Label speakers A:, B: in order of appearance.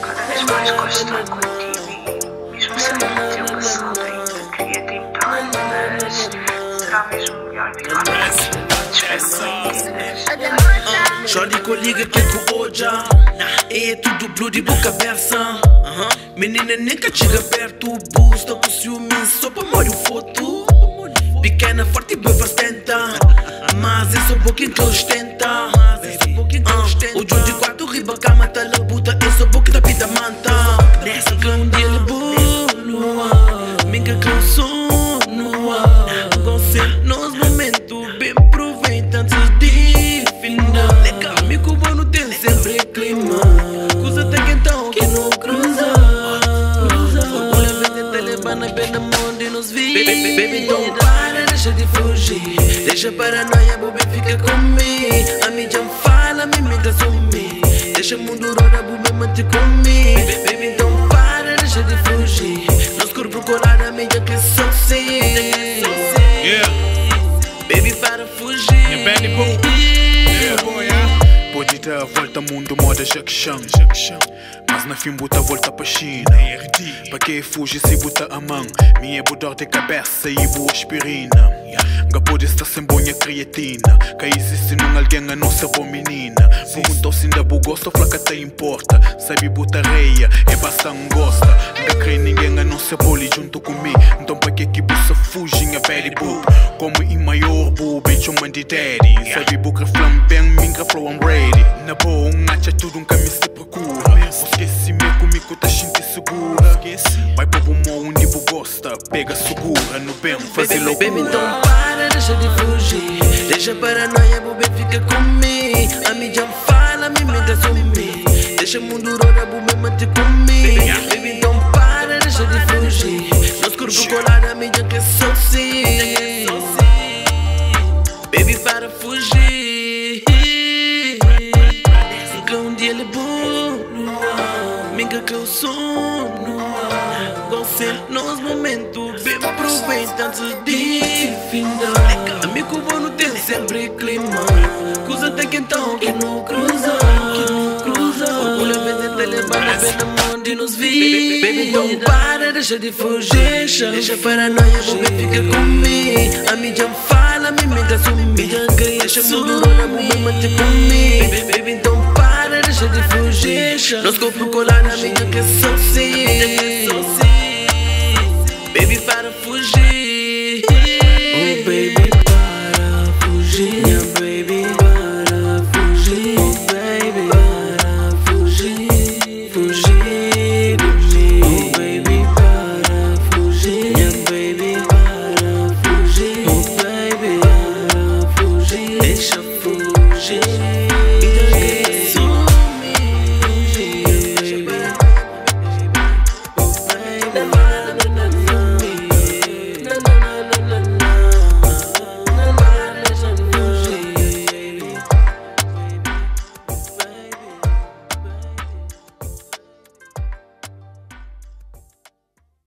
A: Cada vez mais gosto de estar contigo mesmo sabendo que o passado ainda queria tentar, mas será mesmo melhor ficar aqui
B: Shorty coliga que com oja. É tudo blue de boca aberta Menina que chega perto. Busta com ciúme só pra molho foto. Pequena, forte e bem tenta Mas é um pouquinho que ostenta. uh, Deixa a paranoia, bobe, fica comigo A mídia fala, me meta sumir Deixa o mundo roda, bobe, mante comigo Baby, baby, então para, deixa de fugir Nos corpo colar, a mídia que só sim
C: Yeah,
B: Baby, para fugir
C: Yeah, boy, yeah. Pode dar a volta mundo, moda Jackson. Mas na fim bota a volta pra China. Pra que fugir se bota a mão? Minha é de cabeça e boa aspirina. Nga pode estar sem bonha creatina. Que existe num alguém a nossa boa menina. Perguntou se ainda bo gosta ou flaca te importa. Sabe bota reia, é bastante gosta. Nga crê ninguém a nossa boli junto comigo. Então pra que que bussa fugem a very boo? Como em maior boo, bem chama de daddy. Sabe boca flam bem, minha flow I'm ready. Na boa, um Esqueci comigo, tá gente segura. Vai pro bom onde bu gosta. Pega segura no bem, fazer
B: Baby, baby, então
C: loucura.
B: para, deixa de fugir. Deixa a paranoia, bobe, fica comigo A mídia fala, me meta sumir Deixa o mundo roda, bobe, mante comigo Baby, então para, deixa de fugir. Nos corpo colar, a mídia que só sim. Baby, para fugir Minha que eu sou Você nos momentos bem aproveita antes de final Amigo bom não tem sempre clima Coisa até que então que não cruza cruza Orgulho vezes te levando bem na mão de nos vir Baby, então para, deixa de fugir Deixa a paranoia, bobe, fica comigo A mídia fala, me meta sumir Deixa mundo rolar, bobe, mante comigo fugir Nos corpo colar na mídia que só sim Baby, para fugir